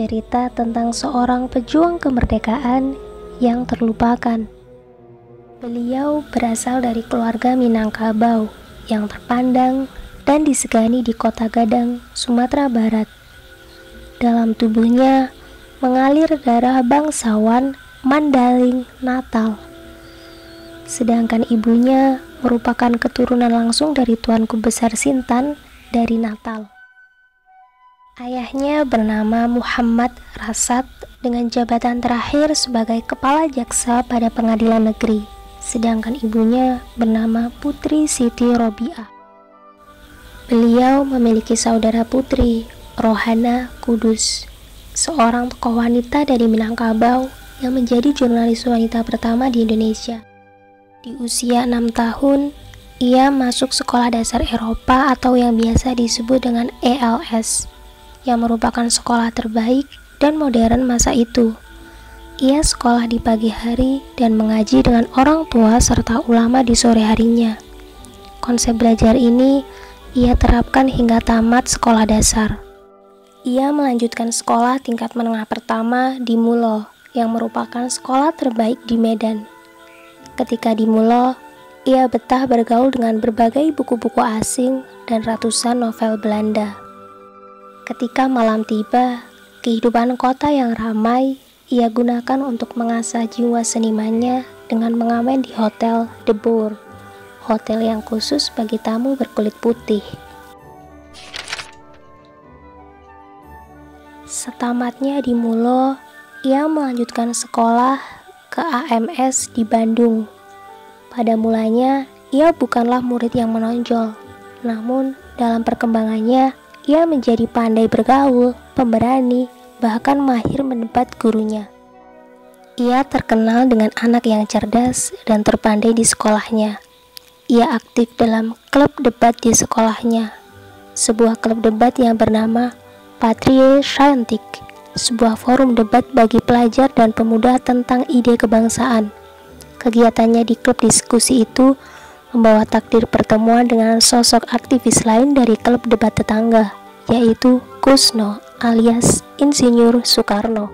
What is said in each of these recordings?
bercerita tentang seorang pejuang kemerdekaan yang terlupakan. Beliau berasal dari keluarga Minangkabau yang terpandang dan disegani di kota Gadang, Sumatera Barat. Dalam tubuhnya mengalir darah bangsawan Mandaling Natal. Sedangkan ibunya merupakan keturunan langsung dari Tuanku Besar Sintan dari Natal. Ayahnya bernama Muhammad Rasad dengan jabatan terakhir sebagai kepala jaksa pada pengadilan negeri, sedangkan ibunya bernama Putri Siti Robiah. Beliau memiliki saudara putri, Rohana Kudus, seorang tokoh wanita dari Minangkabau yang menjadi jurnalis wanita pertama di Indonesia. Di usia enam tahun, ia masuk sekolah dasar Eropa atau yang biasa disebut dengan ELS yang merupakan sekolah terbaik dan modern masa itu. Ia sekolah di pagi hari dan mengaji dengan orang tua serta ulama di sore harinya. Konsep belajar ini ia terapkan hingga tamat sekolah dasar. Ia melanjutkan sekolah tingkat menengah pertama di Mulo, yang merupakan sekolah terbaik di Medan. Ketika di Mulo, ia betah bergaul dengan berbagai buku-buku asing dan ratusan novel Belanda. Ketika malam tiba, kehidupan kota yang ramai ia gunakan untuk mengasah jiwa senimannya dengan mengamen di Hotel De Boer, hotel yang khusus bagi tamu berkulit putih. Setamatnya di Mulo, ia melanjutkan sekolah ke AMS di Bandung. Pada mulanya, ia bukanlah murid yang menonjol, namun dalam perkembangannya, ia menjadi pandai bergaul, pemberani, bahkan mahir mendebat gurunya. Ia terkenal dengan anak yang cerdas dan terpandai di sekolahnya. Ia aktif dalam klub debat di sekolahnya, sebuah klub debat yang bernama Patrie Scientific, sebuah forum debat bagi pelajar dan pemuda tentang ide kebangsaan. Kegiatannya di klub diskusi itu membawa takdir pertemuan dengan sosok aktivis lain dari klub debat tetangga, yaitu Kusno alias Insinyur Soekarno.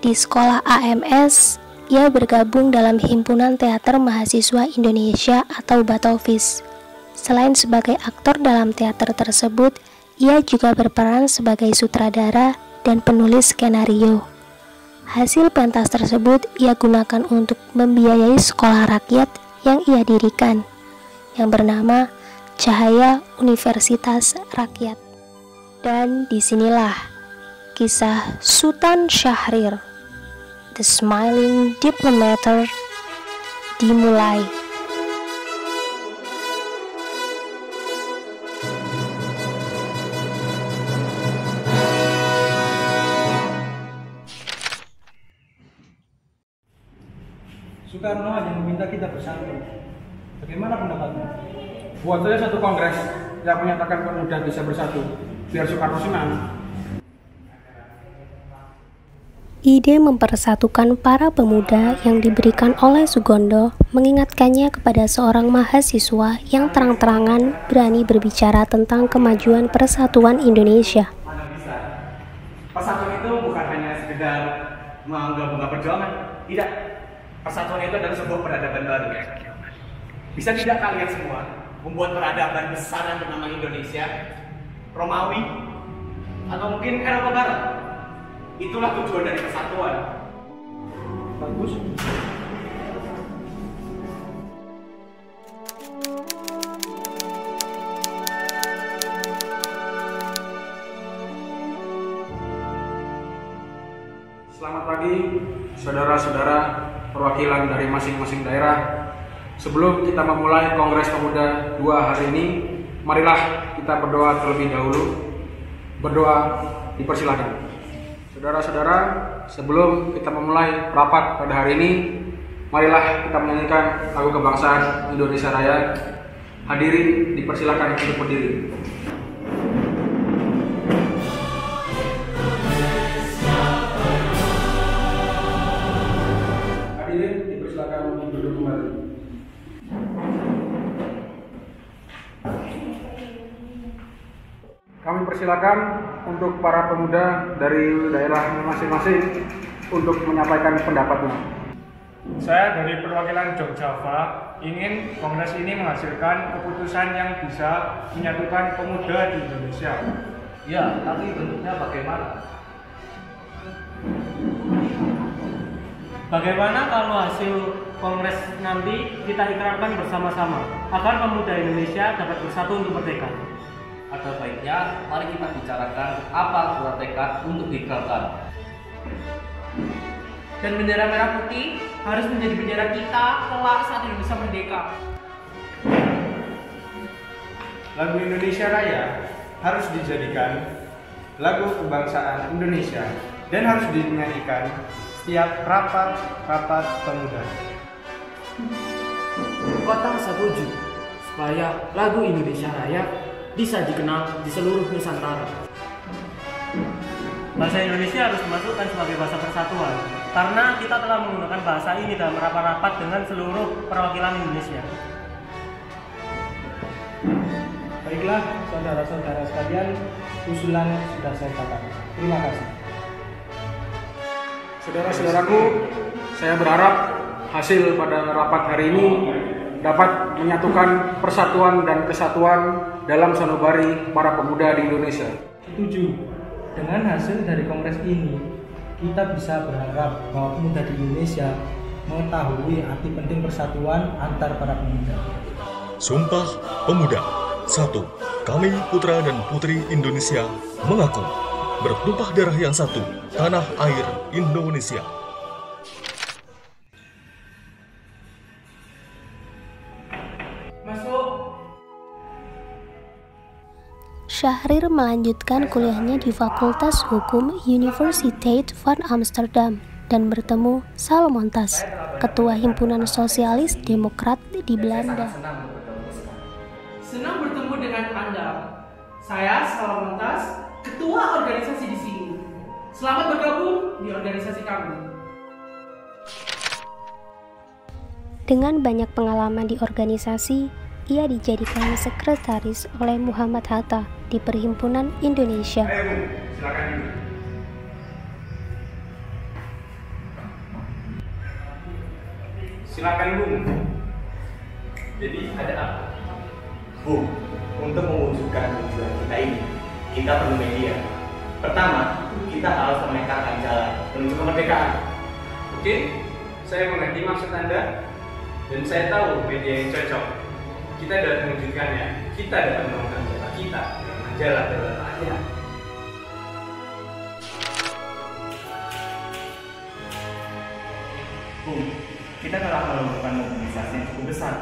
Di sekolah AMS, ia bergabung dalam Himpunan Teater Mahasiswa Indonesia atau Batovis. Selain sebagai aktor dalam teater tersebut, ia juga berperan sebagai sutradara dan penulis skenario. Hasil pentas tersebut ia gunakan untuk membiayai sekolah rakyat yang ia dirikan yang bernama Cahaya Universitas Rakyat. Dan di sinilah kisah Sultan Syahrir, The Smiling Diplomator, dimulai. Soekarno hanya meminta kita bersatu. Bagaimana pendapatmu? Buat saya satu kongres yang menyatakan pemuda bisa bersatu, biar Soekarno senang. Ide mempersatukan para pemuda yang diberikan oleh Sugondo mengingatkannya kepada seorang mahasiswa yang terang-terangan berani berbicara tentang kemajuan persatuan Indonesia. Persatuan itu bukan hanya sekedar menggabungkan perjuangan, tidak. Persatuan itu adalah sebuah peradaban baru. Bisa tidak kalian semua membuat peradaban besar yang bernama Indonesia, Romawi, atau mungkin Eropa Barat? Itulah tujuan dari persatuan. Bagus. Selamat pagi, saudara-saudara perwakilan dari masing-masing daerah. Sebelum kita memulai Kongres Pemuda dua hari ini, marilah kita berdoa terlebih dahulu. Berdoa dipersilakan. Saudara-saudara, sebelum kita memulai rapat pada hari ini, marilah kita menyanyikan lagu kebangsaan Indonesia Raya. Hadirin dipersilakan untuk berdiri. Kami mempersilakan untuk para pemuda dari daerah masing-masing untuk menyampaikan pendapatnya. Saya dari perwakilan Jogjawa ingin kongres ini menghasilkan keputusan yang bisa menyatukan pemuda di Indonesia. Ya, tapi bentuknya bagaimana? Bagaimana kalau hasil kongres nanti kita ikrarkan bersama-sama agar pemuda Indonesia dapat bersatu untuk merdeka? Ada baiknya mari kita bicarakan apa surat tekad untuk diikrarkan. Dan bendera merah putih harus menjadi bendera kita kelak saat Indonesia merdeka. Lagu Indonesia Raya harus dijadikan lagu kebangsaan Indonesia dan harus dinyanyikan setiap rapat-rapat pemuda. Kota setuju supaya lagu Indonesia Raya bisa dikenal di seluruh Nusantara. Bahasa Indonesia harus dimasukkan sebagai bahasa persatuan karena kita telah menggunakan bahasa ini dalam rapat-rapat dengan seluruh perwakilan Indonesia. Baiklah, saudara-saudara sekalian, usulan sudah saya katakan. Terima kasih. Saudara-saudaraku, saya berharap hasil pada rapat hari ini dapat menyatukan persatuan dan kesatuan dalam sanubari para pemuda di Indonesia. Setuju. Dengan hasil dari kongres ini, kita bisa berharap bahwa pemuda di Indonesia mengetahui arti penting persatuan antar para pemuda. Sumpah Pemuda 1. Kami putra dan putri Indonesia mengaku bertumpah darah yang satu, tanah air Indonesia. Syahrir melanjutkan kuliahnya di Fakultas Hukum Universiteit van Amsterdam dan bertemu Salomon Tas, Ketua Himpunan Sosialis Demokrat di Belanda. Senang bertemu dengan Anda. Saya Salomon Tas, ketua organisasi di sini. Selamat bergabung di organisasi kami. Dengan banyak pengalaman di organisasi, ia dijadikan sekretaris oleh Muhammad Hatta di Perhimpunan Indonesia. Silakan Bu. Jadi ada apa? Bu, untuk mewujudkan tujuan kita ini, kita perlu media. Pertama, kita harus memetakan jalan menuju kemerdekaan. Oke, saya mengerti maksud Anda dan saya tahu media yang cocok. Kita dapat mewujudkannya. Kita dapat menemukan jala kita dengan majalah dalam rakyat. Bu, kita telah melakukan mobilisasi yang cukup besar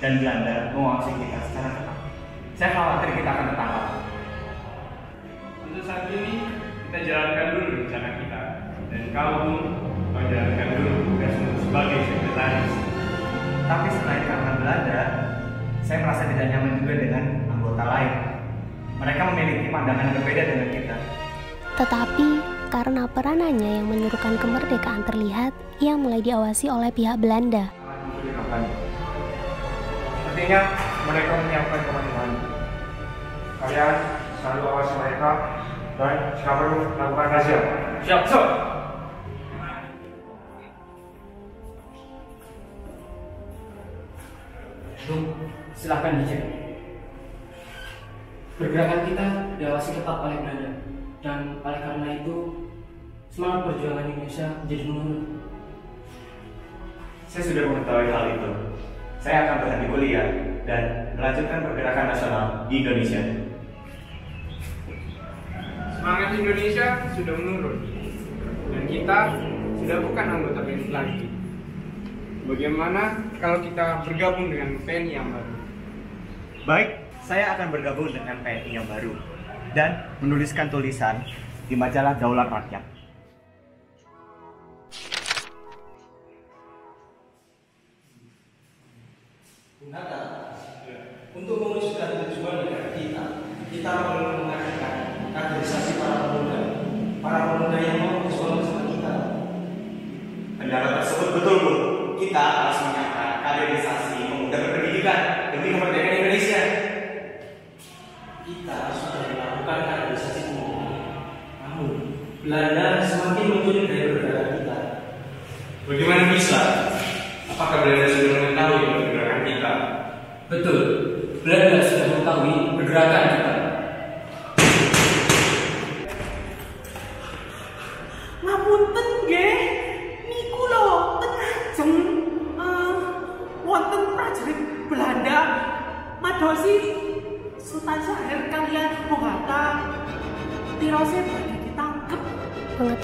dan Belanda mengawasi kita secara ketat. Saya khawatir kita akan tertangkap. Untuk saat ini kita jalankan dulu rencana kita dan kamu kau jalankan dulu tugasmu sebagai sekretaris. Tapi selain karena Belanda, saya merasa tidak nyaman juga dengan anggota lain. Mereka memiliki pandangan yang berbeda dengan kita. Tetapi karena peranannya yang menyuruhkan kemerdekaan terlihat, ia mulai diawasi oleh pihak Belanda. Sepertinya mereka menyiapkan kemanusiaan. Kalian selalu awasi mereka dan selalu lakukan razia. Siap, siap. Bung, silahkan dicek. Pergerakan kita diawasi ketat oleh Belanda dan oleh karena itu semangat perjuangan Indonesia menjadi menurun. Saya sudah mengetahui hal itu. Saya akan berhenti kuliah dan melanjutkan pergerakan nasional di Indonesia. Semangat Indonesia sudah menurun dan kita sudah bukan anggota PNI lagi. Bagaimana kalau kita bergabung dengan PNI yang baru? Baik, saya akan bergabung dengan PNI yang baru dan menuliskan tulisan di majalah Daulat Rakyat. Belanda semakin mencurigai pergerakan kita. Bagaimana bisa? Apakah Belanda sudah mengetahui pergerakan kita? Betul, Belanda sudah mengetahui pergerakan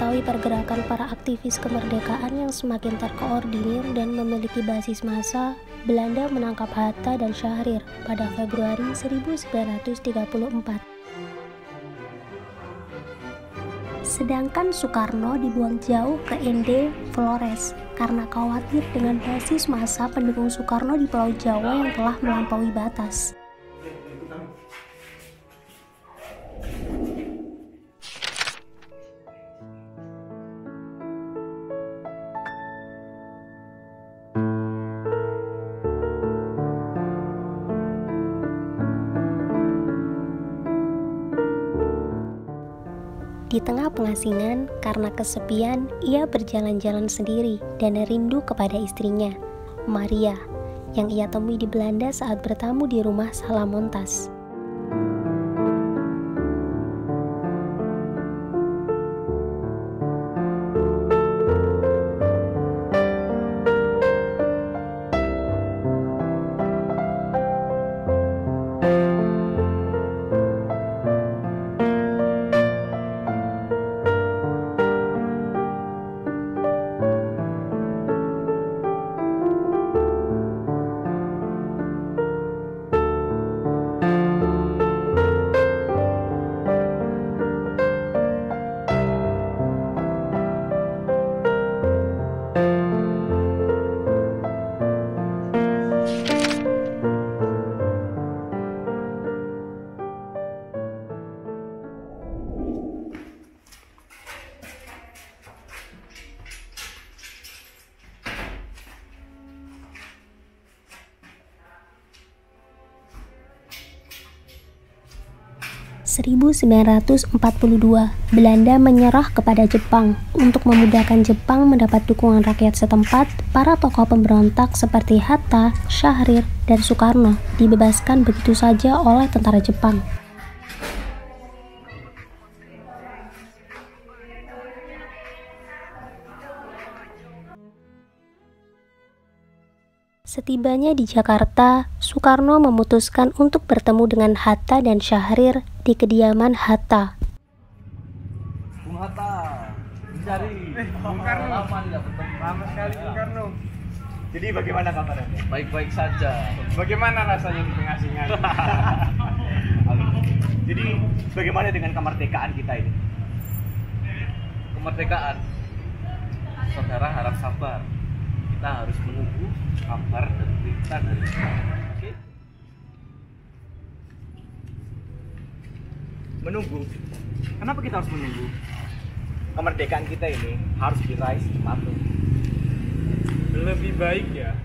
Mengetahui pergerakan para aktivis kemerdekaan yang semakin terkoordinir dan memiliki basis massa, Belanda menangkap Hatta dan Syahrir pada Februari 1934. Sedangkan Soekarno dibuang jauh ke Ende, Flores, karena khawatir dengan basis massa pendukung Soekarno di Pulau Jawa yang telah melampaui batas. Pengasingan, karena kesepian, ia berjalan-jalan sendiri dan rindu kepada istrinya, Maria, yang ia temui di Belanda saat bertamu di rumah Salamontas. ...1942, Belanda menyerah kepada Jepang. Untuk memudahkan Jepang mendapat dukungan rakyat setempat, para tokoh pemberontak seperti Hatta, Syahrir, dan Soekarno dibebaskan begitu saja oleh tentara Jepang. Setibanya di Jakarta, Soekarno memutuskan untuk bertemu dengan Hatta dan Syahrir di kediaman Hatta. Bung Hatta, mencari. Eh, Bung Karno. Lama tidak bertemu. Lama sekali Bung Karno. Jadi bagaimana kabarnya? Baik-baik saja. Bagaimana rasanya di pengasingan? Jadi bagaimana dengan kemerdekaan kita ini? Kemerdekaan. Saudara harap sabar. Kita harus menunggu kabar dan berita dari Oke? Menunggu. Kenapa kita harus menunggu? Kemerdekaan kita ini harus diraih secepatnya. Lebih baik ya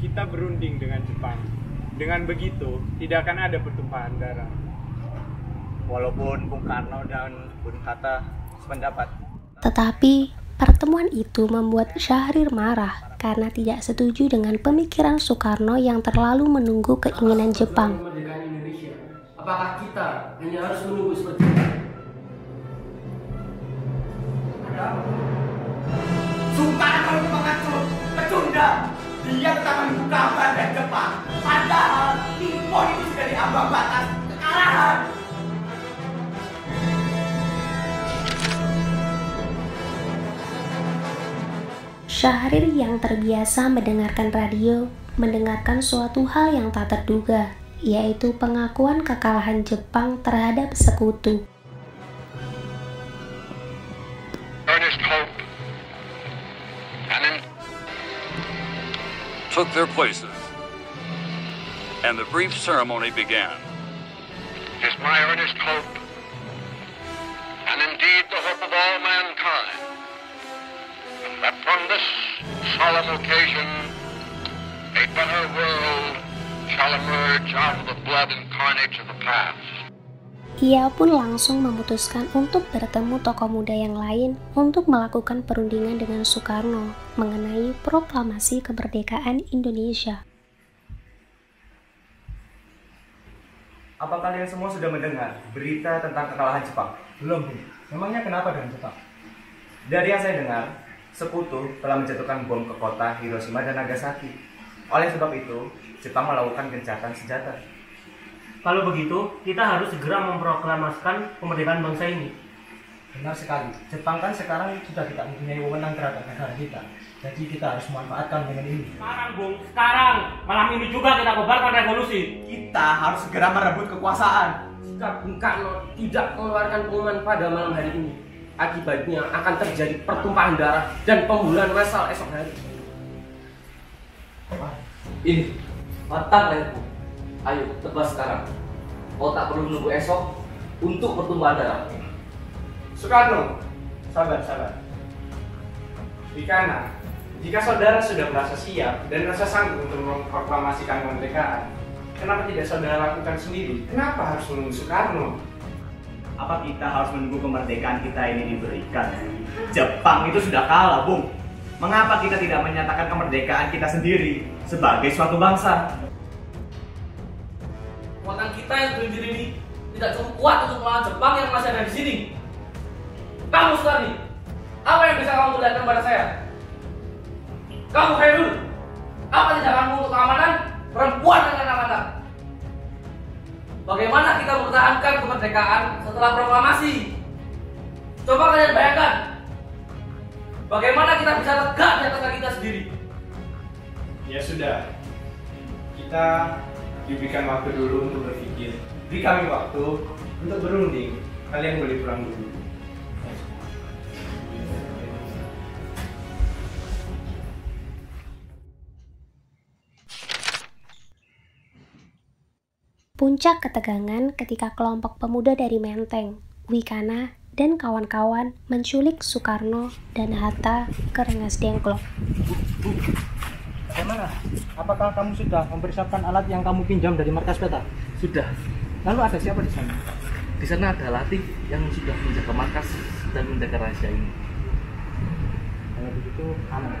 kita berunding dengan Jepang. Dengan begitu tidak akan ada pertumpahan darah. Walaupun Bung Karno dan Bung Hatta sependapat. Tetapi pertemuan itu membuat Syahrir marah karena tidak setuju dengan pemikiran Soekarno yang terlalu menunggu keinginan Jepang. Apakah kita hanya harus menunggu seperti itu? Soekarno itu mengacut, pecunda. Dia tetap menunggu kabar dari Jepang. Padahal Nippon itu sudah diambang batas kekalahan. Syahrir yang terbiasa mendengarkan radio mendengarkan suatu hal yang tak terduga, yaitu pengakuan kekalahan Jepang terhadap sekutu. Ernest Hope and then took their places, and the brief ceremony began. Is my earnest hope, and indeed the hope of all mankind, that from this solemn occasion a better world shall emerge out of the blood and carnage of the past. ia pun langsung memutuskan untuk bertemu tokoh muda yang lain untuk melakukan perundingan dengan Soekarno mengenai proklamasi kemerdekaan Indonesia. Apa kalian semua sudah mendengar berita tentang kekalahan Jepang? Belum. Memangnya kenapa dengan Jepang? Dari yang saya dengar, Sekutu telah menjatuhkan bom ke kota Hiroshima dan Nagasaki. Oleh sebab itu, Jepang melakukan gencatan senjata. Kalau begitu, kita harus segera memproklamasikan kemerdekaan bangsa ini. Benar sekali. Jepang kan sekarang sudah tidak mempunyai wewenang terhadap negara kita. Jadi kita harus memanfaatkan momen ini. Sekarang, Bung. Sekarang. Malam ini juga kita kobarkan revolusi. Kita harus segera merebut kekuasaan. Jika Bung Karno tidak mengeluarkan pengumuman pada malam hari ini, akibatnya akan terjadi pertumpahan darah dan pembunuhan massal esok hari. Ini, matang leherku. Ayo, tebas sekarang. Kau tak perlu menunggu esok untuk pertumbuhan darah. Soekarno, Sabar, sabar. Wikana, jika saudara sudah merasa siap dan merasa sanggup untuk memproklamasikan kemerdekaan, kenapa tidak saudara lakukan sendiri? Kenapa harus menunggu Soekarno? Apa kita harus menunggu kemerdekaan kita ini diberikan? Jepang itu sudah kalah, Bung. Mengapa kita tidak menyatakan kemerdekaan kita sendiri sebagai suatu bangsa? Kekuatan kita yang berdiri ini tidak cukup kuat untuk melawan Jepang yang masih ada di sini. Kamu sekali, apa yang bisa kamu perlihatkan pada saya? Kamu Khairul, apa tindakanmu untuk keamanan perempuan dan anak-anak? Bagaimana kita mempertahankan kemerdekaan setelah proklamasi? Coba kalian bayangkan, bagaimana kita bisa tegak di atas kaki kita sendiri? Ya sudah, kita diberikan waktu dulu untuk berpikir. Beri kami waktu untuk berunding. Kalian boleh pulang dulu. Puncak ketegangan ketika kelompok pemuda dari Menteng, Wikana, dan kawan-kawan menculik Soekarno dan Hatta ke Rengas Dengklok. Bagaimana? Apakah kamu sudah mempersiapkan alat yang kamu pinjam dari markas peta? Sudah. Lalu ada siapa di sana? Di sana ada Latif yang sudah menjaga markas dan menjaga rahasia ini. Kalau begitu aman.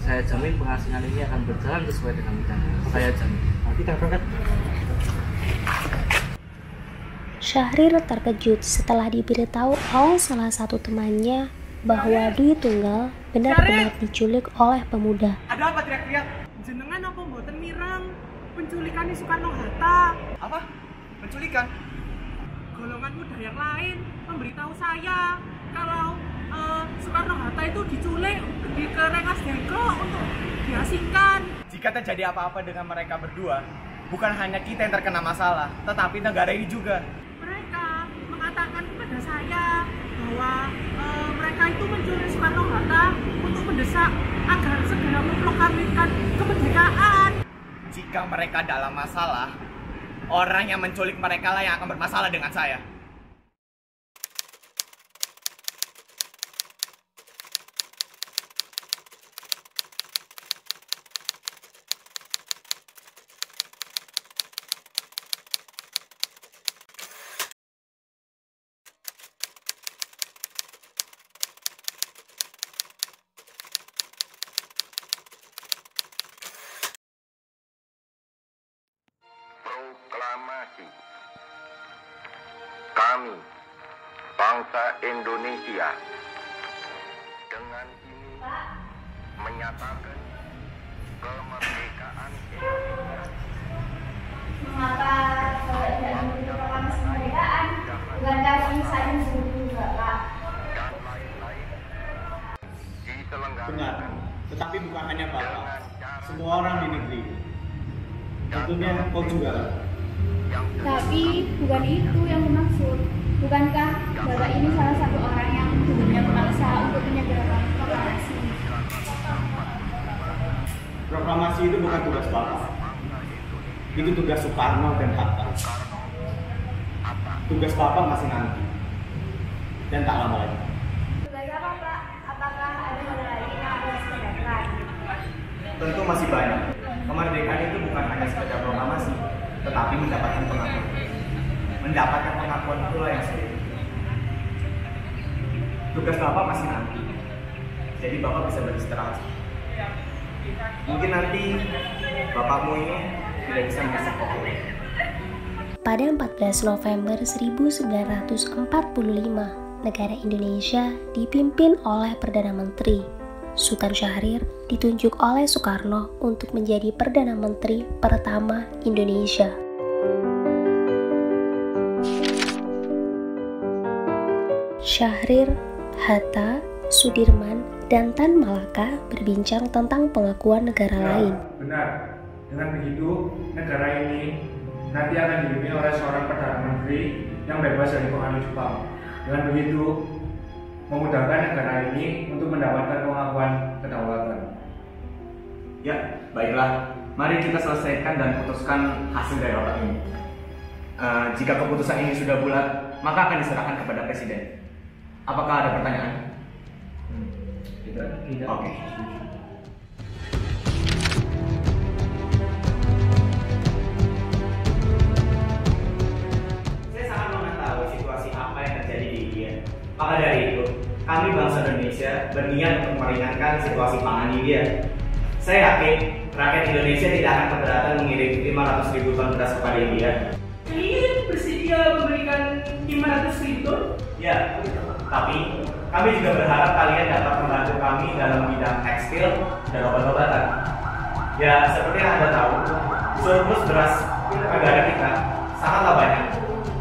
Saya jamin pengasingan ini akan berjalan sesuai dengan rencana. Saya jamin. Nah, kita berangkat. Syahrir terkejut setelah diberitahu oleh salah satu temannya bahwa Dwi Tunggal benar-benar diculik oleh pemuda. Ada apa teriak-teriak? Jenengan apa mboten mireng penculikan Soekarno Hatta? Apa? Penculikan? Golongan muda yang lain memberitahu saya kalau eh, Soekarno Hatta itu diculik di ke Rengas Dengklok untuk diasingkan. Jika terjadi apa-apa dengan mereka berdua, bukan hanya kita yang terkena masalah, tetapi negara ini juga. Mereka mengatakan kepada saya bahwa eh, mereka itu mencuri Soekarno Hatta untuk mendesak agar segera memproklamasikan kemerdekaan. Jika mereka dalam masalah, orang yang menculik mereka lah yang akan bermasalah dengan saya. Tugas Bapak masih nanti. Dan tak lama lagi. Tugas apa, Pak? Apakah ada hal lain yang harus dikerjakan? Tentu masih banyak. Kemerdekaan itu bukan hanya sekedar proklamasi, tetapi mendapatkan pengakuan. Mendapatkan pengakuan itulah yang sulit. Tugas Bapak masih nanti. Jadi Bapak bisa beristirahat. Mungkin nanti Bapakmu ini tidak bisa mengasah pokoknya. Pada 14 November 1945, negara Indonesia dipimpin oleh Perdana Menteri Sultan Syahrir ditunjuk oleh Soekarno untuk menjadi Perdana Menteri pertama Indonesia. Syahrir, Hatta, Sudirman, dan Tan Malaka berbincang tentang pengakuan negara lain. Benar. Dengan begitu, negara ini nanti akan dipimpin oleh seorang Perdana Menteri yang bebas dari pengaruh Jepang. Dengan begitu, memudahkan negara ini untuk mendapatkan pengakuan kedaulatan. Ya, baiklah. Mari kita selesaikan dan putuskan hasil dari otak ini. Uh, jika keputusan ini sudah bulat, maka akan diserahkan kepada Presiden. Apakah ada pertanyaan? Tidak. Tidak. Oke. Saya Maka dari itu, kami bangsa Indonesia berniat untuk meringankan situasi pangan India. Saya yakin rakyat Indonesia tidak akan keberatan mengirim 500 ribu ton beras kepada India. Kalian bersedia memberikan 500 ribu ton? Ya, tapi kami juga berharap kalian dapat membantu kami dalam bidang tekstil dan obat-obatan. Ya, seperti yang Anda tahu, surplus beras negara kita sangatlah banyak.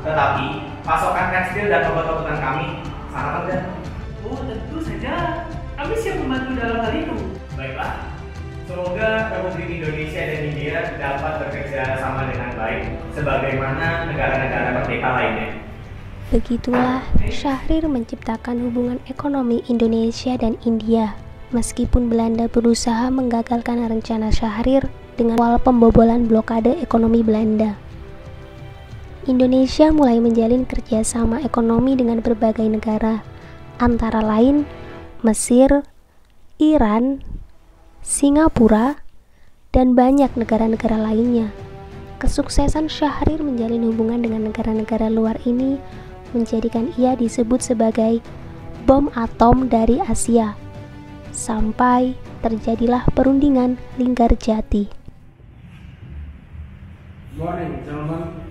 Tetapi pasokan tekstil dan obat-obatan kami sangat rendah. Oh, tentu saja. Kami siap membantu dalam hal itu. Baiklah, semoga Republik Indonesia dan India dapat bekerja sama dengan baik sebagaimana negara-negara merdeka lainnya. Begitulah Syahrir menciptakan hubungan ekonomi Indonesia dan India. Meskipun Belanda berusaha menggagalkan rencana Syahrir dengan awal pembobolan blokade ekonomi Belanda. Indonesia mulai menjalin kerjasama ekonomi dengan berbagai negara, antara lain Mesir, Iran, Singapura, dan banyak negara-negara lainnya. Kesuksesan Syahrir menjalin hubungan dengan negara-negara luar ini menjadikan ia disebut sebagai bom atom dari Asia. Sampai terjadilah perundingan Linggarjati. Morning, gentlemen.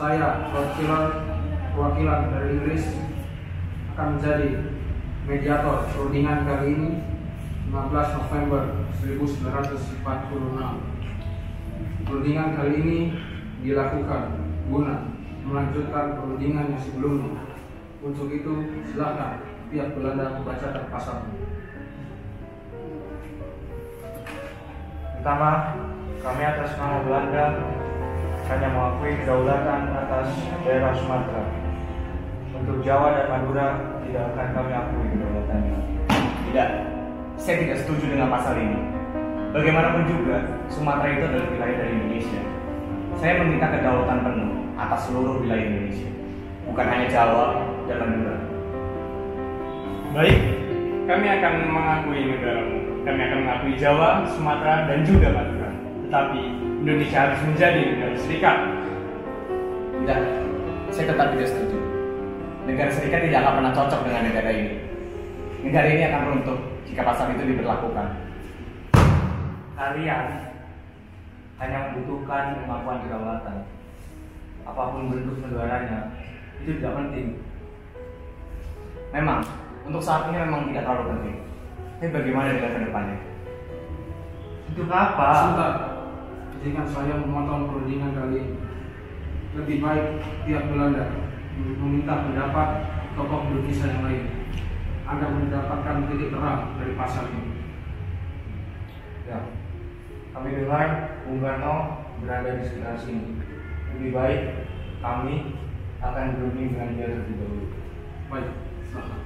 Saya perwakilan perwakilan dari Inggris akan menjadi mediator perundingan kali ini 15 November 1946. Perundingan kali ini dilakukan guna melanjutkan perundingan yang sebelumnya. Untuk itu, silakan pihak Belanda membacakan pasal. Pertama, kami atas nama Belanda hanya mengakui kedaulatan atas daerah Sumatera. Untuk Jawa dan Madura tidak akan kami akui kedaulatannya. Tidak, saya tidak setuju dengan pasal ini. Bagaimanapun juga, Sumatera itu adalah wilayah dari Indonesia. Saya meminta kedaulatan penuh atas seluruh wilayah Indonesia, bukan hanya Jawa dan Madura. Baik, kami akan mengakui negaramu. Kami akan mengakui Jawa, Sumatera, dan juga Madura. Tetapi Indonesia harus menjadi negara serikat. Tidak, saya tetap tidak setuju. Negara serikat tidak akan pernah cocok dengan negara ini. Negara ini akan runtuh jika pasal itu diberlakukan. Kalian hanya membutuhkan pengakuan kedaulatan. Apa pun bentuk negaranya, itu tidak penting. Memang, untuk saat ini memang tidak terlalu penting. Tapi bagaimana dengan ke depannya? Untuk apa? Sebentar, izinkan saya memotong perundingan kali ini. Lebih baik pihak Belanda meminta pendapat tokoh berkisah yang lain agar mendapatkan titik terang dari pasal ini. Ya, kami dengar Bung Karno berada di sekitar sini. Lebih baik kami akan berunding dengan dia terlebih dahulu. Baik, silakan.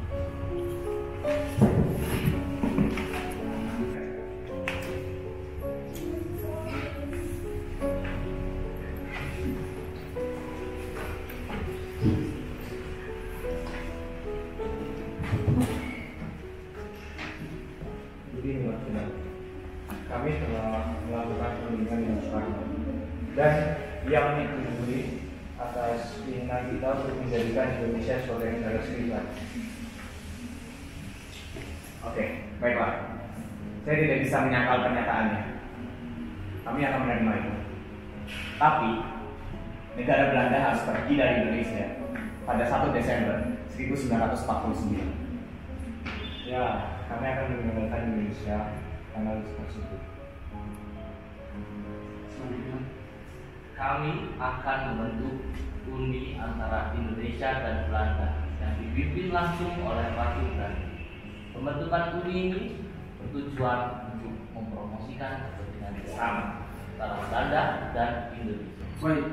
Kami telah melakukan perundingan dengan Soekarno dan yang menyetujui atas keinginan kita untuk menjadikan Indonesia sebagai negara serikat. Oke, baiklah. Saya tidak bisa menyangkal pernyataannya. Kami akan menerima itu. Tapi, negara Belanda harus pergi dari Indonesia pada 1 Desember 1949. Ya, kami akan meninggalkan Indonesia tanggal tersebut. Selanjutnya, kami akan membentuk uni antara Indonesia dan Belanda yang dipimpin langsung oleh Ratu Belanda. Pembentukan uni ini bertujuan untuk mempromosikan kepentingan bersama antara Belanda dan Indonesia. Baik,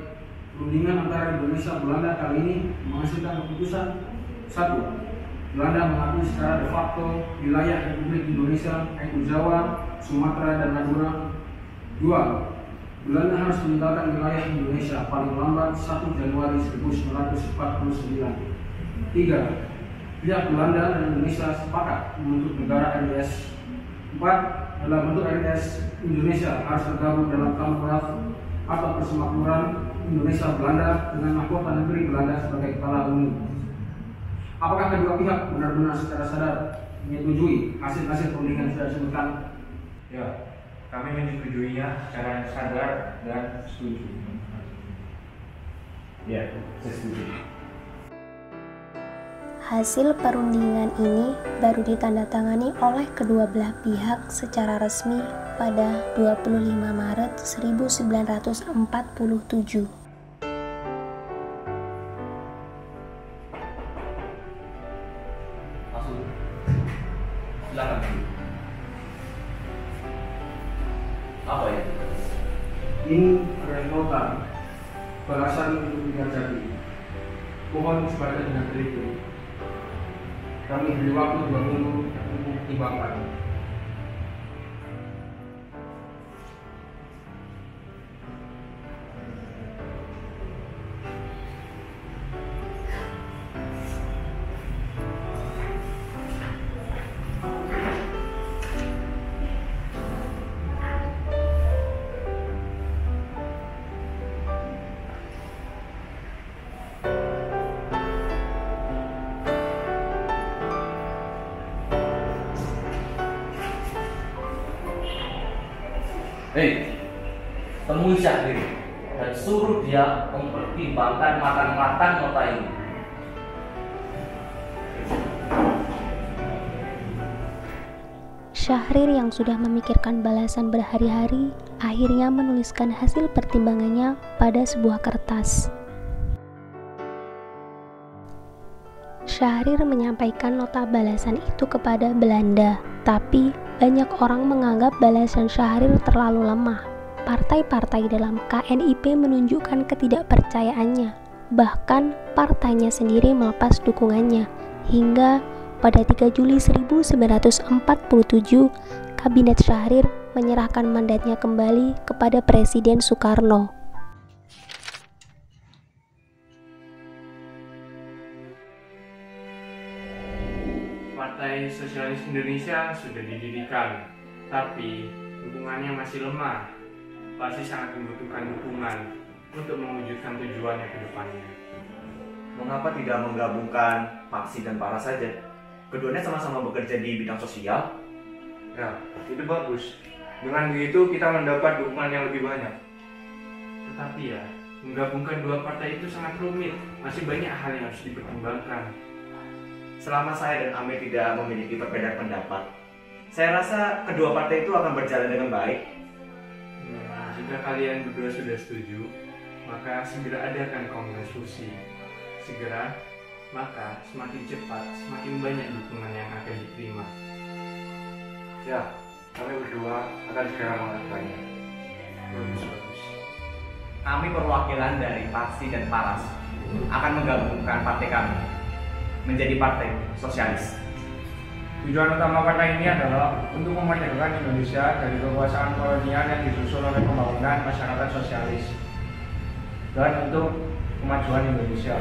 perundingan antara Indonesia dan Belanda kali ini menghasilkan keputusan satu. Belanda mengakui secara de facto wilayah Republik Indonesia yaitu Jawa, Sumatera, dan Madura. Dua, Belanda harus meninggalkan wilayah Indonesia paling lambat 1 Januari 1949. Tiga, pihak Belanda dan Indonesia sepakat membentuk negara RDS. Empat, dalam bentuk RDS Indonesia harus tergabung dalam Commonwealth atau persemakmuran Indonesia Belanda dengan mahkota negeri Belanda sebagai kepala uni. Apakah kedua pihak benar-benar secara sadar menyetujui hasil-hasil perundingan yang sudah disebutkan? Ya, kami menyetujuinya secara sadar dan setuju. Ya, saya setuju. Hasil perundingan ini baru ditandatangani oleh kedua belah pihak secara resmi pada 25 Maret 1947. Hei, temui Syahrir dan suruh dia mempertimbangkan matang-matang nota ini. Syahrir yang sudah memikirkan balasan berhari-hari akhirnya menuliskan hasil pertimbangannya pada sebuah kertas. Syahrir menyampaikan nota balasan itu kepada Belanda, tapi banyak orang menganggap balasan Syahrir terlalu lemah. Partai-partai dalam KNIP menunjukkan ketidakpercayaannya. Bahkan partainya sendiri melepas dukungannya. Hingga pada 3 Juli 1947, Kabinet Syahrir menyerahkan mandatnya kembali kepada Presiden Soekarno. Partai Sosialis Indonesia sudah didirikan, tapi dukungannya masih lemah. Pasti sangat membutuhkan dukungan untuk mewujudkan tujuannya ke depannya. Mengapa tidak menggabungkan Paksi dan Para saja? Keduanya sama-sama bekerja di bidang sosial. Ya, itu bagus. Dengan begitu kita mendapat dukungan yang lebih banyak. Tetapi ya, menggabungkan dua partai itu sangat rumit. Masih banyak hal yang harus dipertimbangkan. Selama saya dan Amir tidak memiliki perbedaan pendapat, saya rasa kedua partai itu akan berjalan dengan baik. Nah, jika kalian berdua sudah setuju, maka segera adakan kongres fusi. Segera, maka semakin cepat, semakin banyak dukungan yang akan diterima. Ya, kami berdua akan segera melakukannya. Bagus, bagus. Kami perwakilan dari Paksi dan Paras akan menggabungkan partai kami menjadi partai sosialis. Tujuan utama partai ini adalah untuk memerdekakan Indonesia dari kekuasaan kolonial yang disusul oleh pembangunan masyarakat sosialis dan untuk kemajuan Indonesia.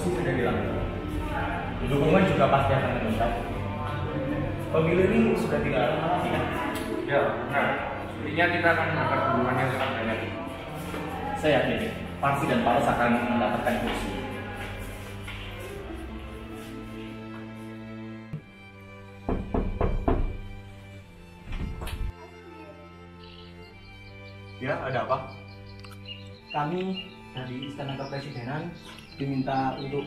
korupsi sudah dilakukan. Dukungan juga pasti akan meningkat. Pemilu ini sudah tidak lama lagi kan? Ya, benar. Sepertinya kita akan mendapat dukungan yang sangat banyak. Saya yakin Parsi dan Paus akan mendapatkan kursi. Ya, ada apa? Kami dari Istana Kepresidenan diminta untuk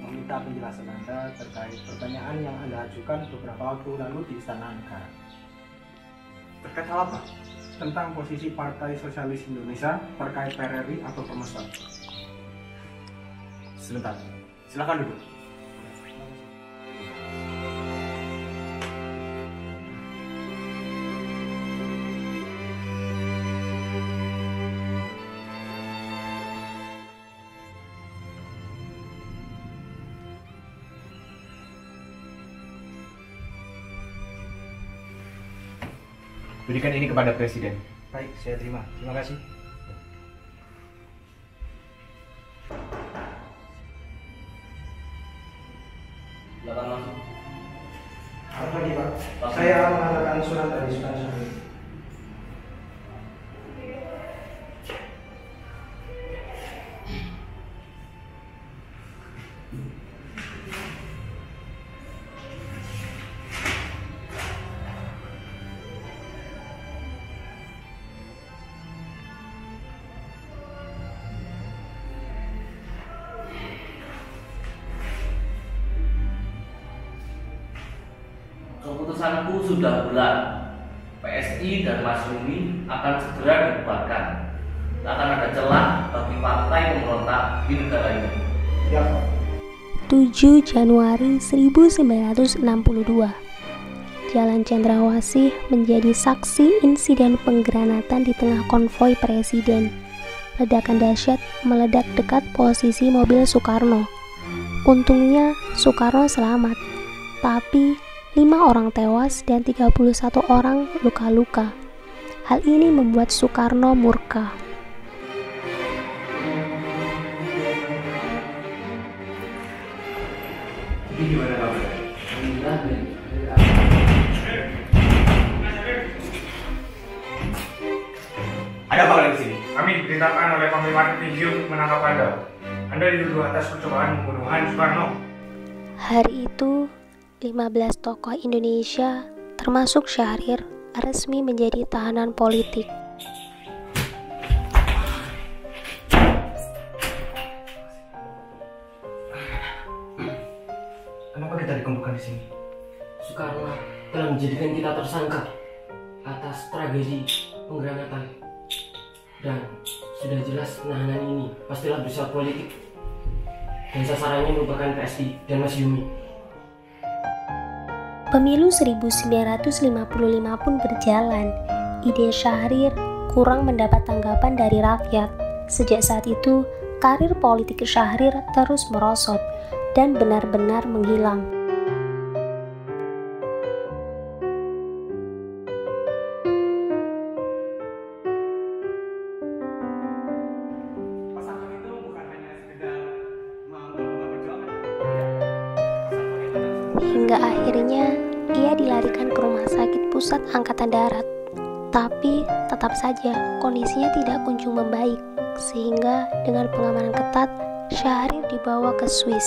meminta penjelasan Anda terkait pertanyaan yang Anda ajukan beberapa waktu lalu di Istana Negara. Terkait hal apa? Tentang posisi Partai Sosialis Indonesia terkait PRRI atau pemesan. Sebentar, silakan duduk. Berikan ini kepada Presiden. Baik, saya terima. Terima kasih. Silakan masuk. Apa lagi Pak? Saya mengatakan surat dari Sultan Syahrir. Sudah bulat. PSI dan Mas Rumi akan segera dibubarkan. Tak akan ada celah bagi partai pemberontak di negara ini. Ya, Pak. 7 Januari 1962 Jalan Cendrawasih menjadi saksi insiden penggranatan di tengah konvoi presiden. Ledakan dahsyat meledak dekat posisi mobil Soekarno. Untungnya Soekarno selamat, tapi lima orang tewas dan 31 orang luka-luka. Hal ini membuat Soekarno murka. Ada apa kalian di sini? Kami diperintahkan oleh Panglima Tertinggi untuk menangkap Anda. Anda dituduh atas percobaan pembunuhan Soekarno. Hari itu, 15 tokoh Indonesia, termasuk Syahrir, resmi menjadi tahanan politik. Kenapa kita dikumpulkan di sini? Soekarno telah menjadikan kita tersangka atas tragedi penggranatan dan sudah jelas penahanan ini pastilah bersifat politik dan sasarannya merupakan PSI dan Mas Yumi. Pemilu 1955 pun berjalan. Ide Syahrir kurang mendapat tanggapan dari rakyat. Sejak saat itu, karir politik Syahrir terus merosot dan benar-benar menghilang. Hingga akhirnya ia dilarikan ke rumah sakit pusat angkatan darat. Tapi tetap saja kondisinya tidak kunjung membaik, sehingga dengan pengamanan ketat, Syahrir dibawa ke Swiss.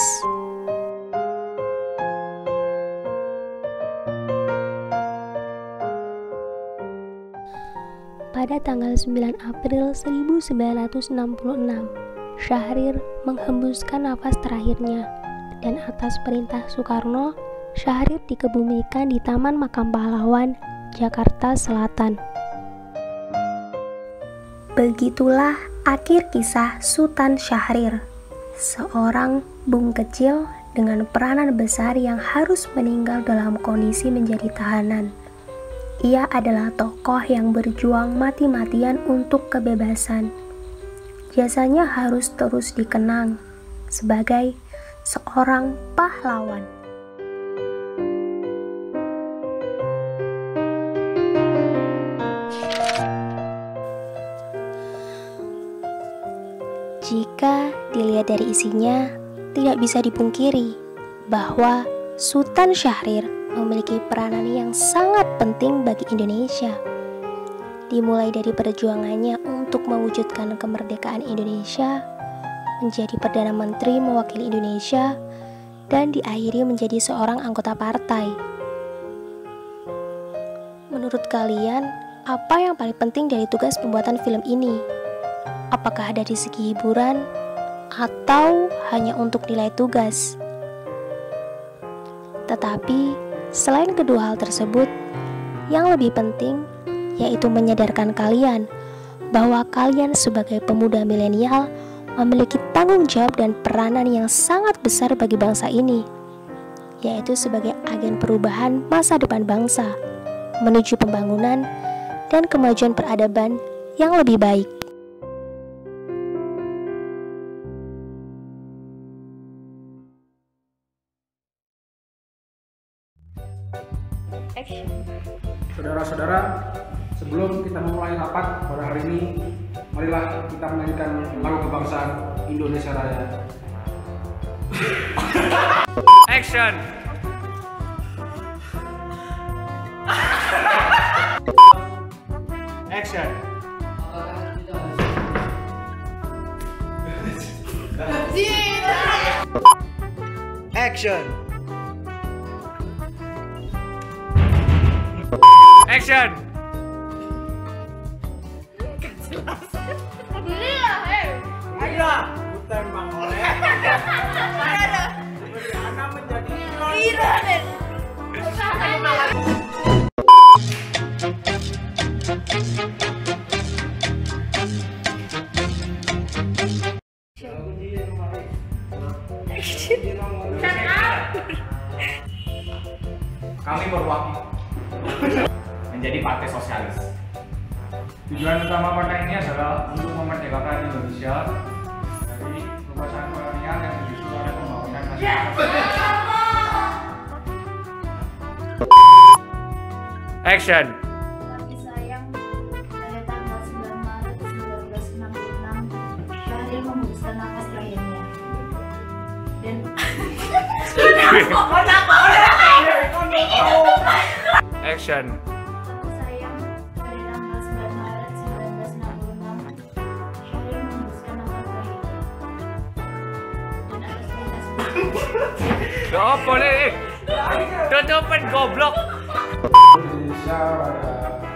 Pada tanggal 9 April 1966, Syahrir menghembuskan nafas terakhirnya dan atas perintah Soekarno, Syahrir dikebumikan di Taman Makam Pahlawan, Jakarta Selatan. Begitulah akhir kisah Sultan Syahrir, seorang bung kecil dengan peranan besar yang harus meninggal dalam kondisi menjadi tahanan. Ia adalah tokoh yang berjuang mati-matian untuk kebebasan. Jasanya harus terus dikenang sebagai seorang pahlawan. Isinya, tidak bisa dipungkiri bahwa Sultan Syahrir memiliki peranan yang sangat penting bagi Indonesia. Dimulai dari perjuangannya untuk mewujudkan kemerdekaan Indonesia, menjadi Perdana Menteri mewakili Indonesia, dan diakhiri menjadi seorang anggota partai. Menurut kalian, apa yang paling penting dari tugas pembuatan film ini? Apakah dari segi hiburan atau hanya untuk nilai tugas? Tetapi, selain kedua hal tersebut, yang lebih penting yaitu menyadarkan kalian bahwa kalian sebagai pemuda milenial memiliki tanggung jawab dan peranan yang sangat besar bagi bangsa ini, yaitu sebagai agen perubahan masa depan bangsa menuju pembangunan dan kemajuan peradaban yang lebih baik. Kita menyanyikan lagu kebangsaan Indonesia Raya. Action! Action. Action. Action! Ayo, tembak oleh. Anak menjadi Kami atas perintah Gak apa nih? Tutupin goblok! in the shower. Uh,